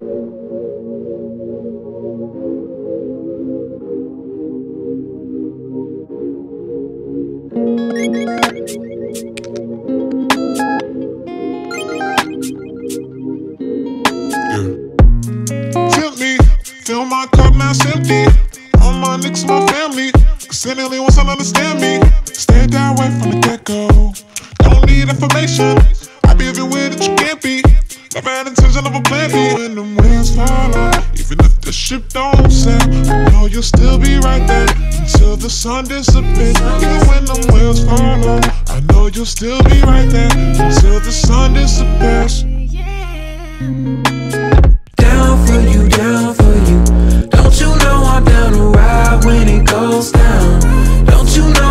Fill my cup, now it's empty. All my niggas, my family. Cause they only to understand me. Never had intention of a plan B. When the wheels fall off, even if the ship don't sail, I know you'll still be right there until the sun disappears. Even when them wheels fall off, I know you'll still be right there until the sun disappears. Down for you, down for you. Don't you know I'm down to ride when it goes down? Don't you know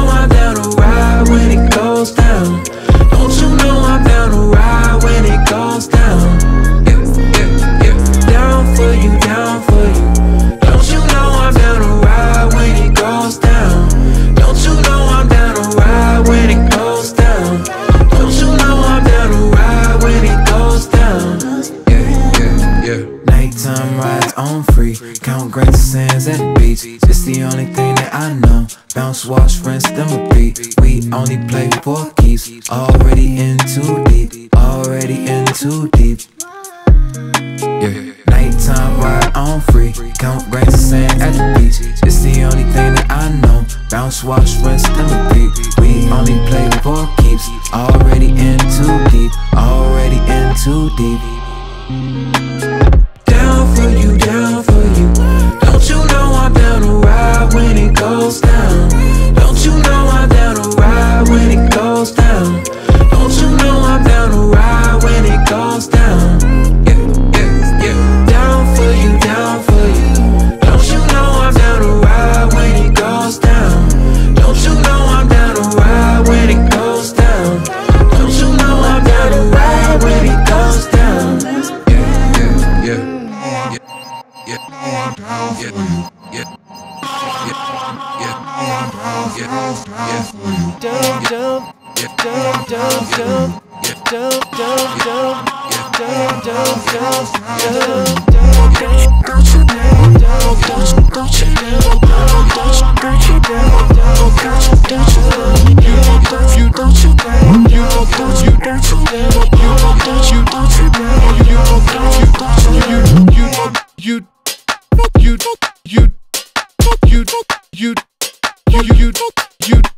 Rides on free. Count of sands at the beach. It's the only thing that I know. Bounce, wash, rinse, then repeat. We only play for keeps. Already in too deep. Already in too deep. Yeah. Nighttime ride on free. Count grains of sand at the beach. It's the only thing that I know. Bounce, wash, rinse, then repeat. We only play for keeps. Already in too deep. Already in too deep. Throw you down. yeah, yeah, yeah. Don't you you, you, you, you.